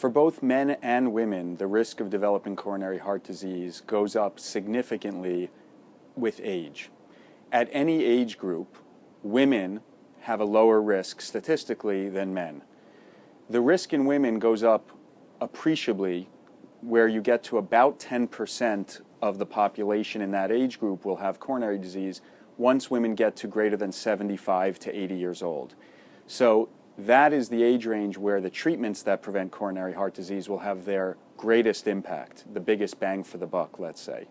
For both men and women, the risk of developing coronary heart disease goes up significantly with age. At any age group, women have a lower risk statistically than men. The risk in women goes up appreciably where you get to about 10% of the population in that age group will have coronary disease once women get to greater than 75 to 80 years old. So that is the age range where the treatments that prevent coronary heart disease will have their greatest impact, the biggest bang for the buck, let's say.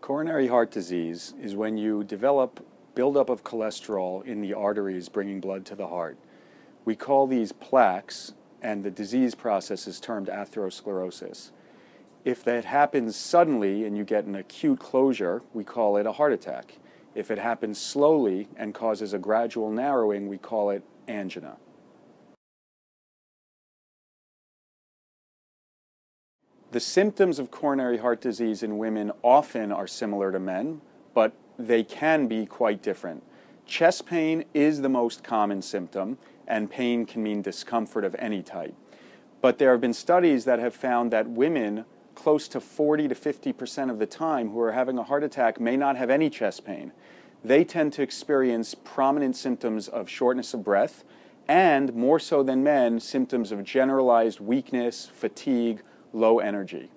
Coronary heart disease is when you develop buildup of cholesterol in the arteries bringing blood to the heart. We call these plaques, and the disease process is termed atherosclerosis. If that happens suddenly and you get an acute closure, we call it a heart attack. If it happens slowly and causes a gradual narrowing, we call it angina. The symptoms of coronary heart disease in women often are similar to men, but they can be quite different. Chest pain is the most common symptom, and pain can mean discomfort of any type. But there have been studies that have found that women, close to 40 to 50% of the time, who are having a heart attack may not have any chest pain. They tend to experience prominent symptoms of shortness of breath, and more so than men, symptoms of generalized weakness, fatigue, low energy.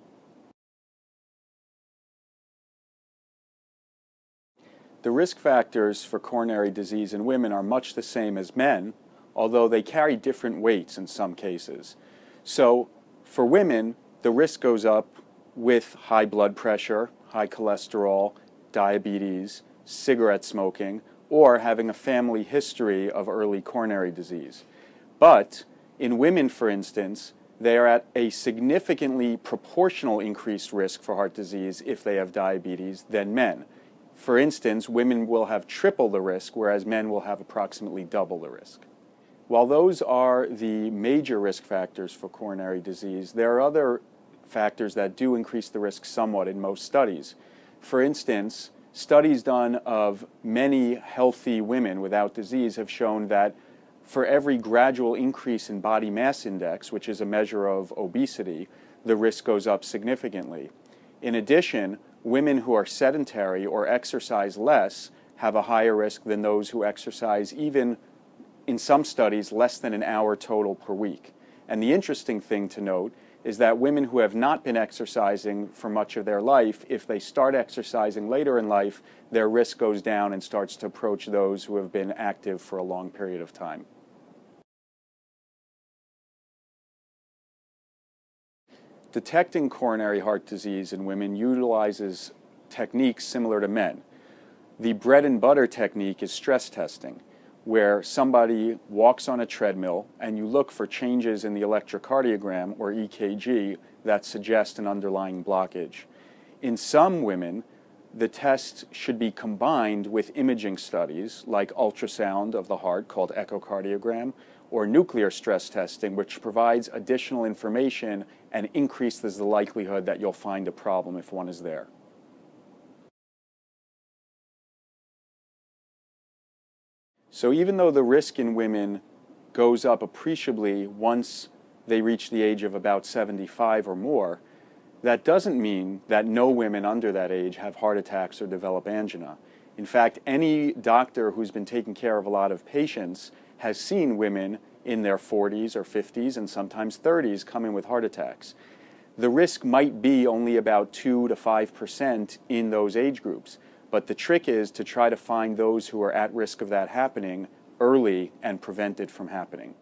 The risk factors for coronary disease in women are much the same as men, although they carry different weights in some cases. So for women, the risk goes up with high blood pressure, high cholesterol, diabetes, cigarette smoking, or having a family history of early coronary disease. But in women, for instance, they are at a significantly proportional increased risk for heart disease if they have diabetes than men. For instance, women will have triple the risk, whereas men will have approximately double the risk. While those are the major risk factors for coronary disease, there are other factors that do increase the risk somewhat in most studies. For instance, studies done of many healthy women without disease have shown that for every gradual increase in body mass index, which is a measure of obesity, the risk goes up significantly. In addition, women who are sedentary or exercise less have a higher risk than those who exercise even in some studies less than an hour total per week. And the interesting thing to note is that women who have not been exercising for much of their life, if they start exercising later in life, their risk goes down and starts to approach those who have been active for a long period of time. Detecting coronary heart disease in women utilizes techniques similar to men. The bread and butter technique is stress testing, where somebody walks on a treadmill and you look for changes in the electrocardiogram or EKG that suggest an underlying blockage. In some women, the test should be combined with imaging studies like ultrasound of the heart called echocardiogram or nuclear stress testing, which provides additional information and increases the likelihood that you'll find a problem if one is there. So even though the risk in women goes up appreciably once they reach the age of about 75 or more, that doesn't mean that no women under that age have heart attacks or develop angina. In fact, any doctor who's been taking care of a lot of patients has seen women in their 40s or 50s and sometimes 30s come in with heart attacks. The risk might be only about 2 to 5% in those age groups, but the trick is to try to find those who are at risk of that happening early and prevent it from happening.